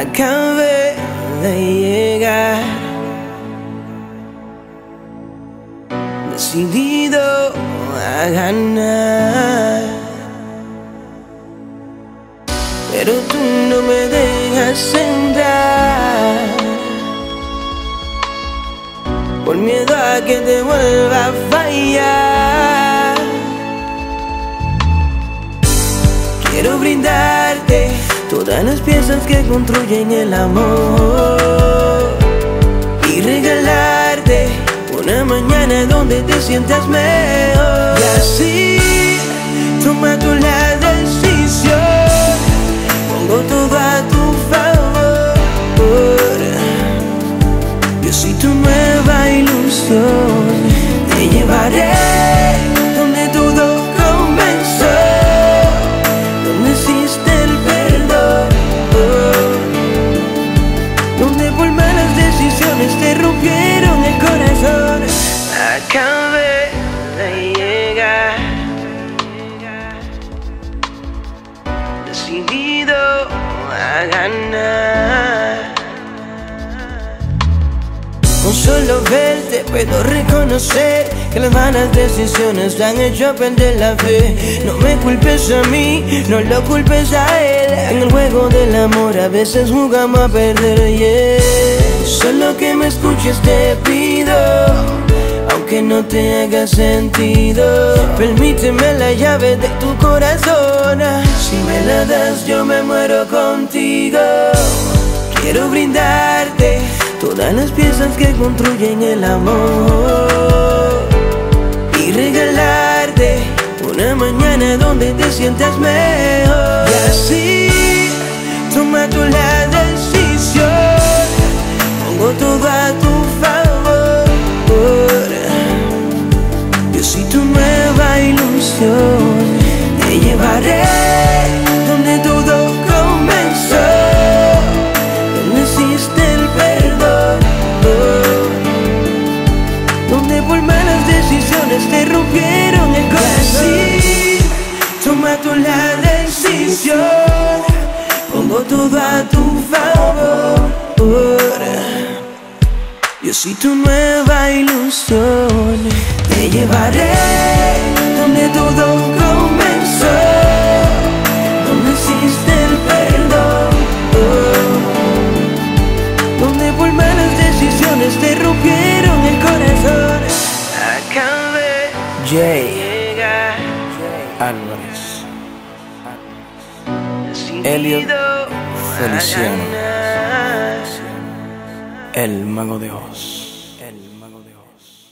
acabé de llegar. Decidido a ganar. Pero tú no me dejas entrar. Por miedo a que te vuelva a fallar. Quiero brindarte todas las piezas que construyen el amor y regalarte una mañana donde te sientas mejor. Y así toma tú la decidido a ganar. Con solo verte puedo reconocer que las malas decisiones te han hecho perder la fe. No me culpes a mí, no lo culpes a él. En el juego del amor a veces jugamos a perder, yeah. Solo que me escuches te pido, aunque no te haga sentido. Permíteme la llave de tu corazón. Yo me muero contigo. Quiero brindarte todas las piezas que construyen el amor y regalarte una mañana donde te sientas mejor. Y así toma tú la decisión, pongo todo a tu favor. Yo soy tu nueva ilusión, te llevaré decisiones te rompieron el corazón. Toma tú la decisión, pongo todo a tu favor. Yo soy tu nueva ilusión, te llevaré donde todo Jay Álvarez, Elliot Feliciano. ganar. el mago de Oz. El mago de Oz.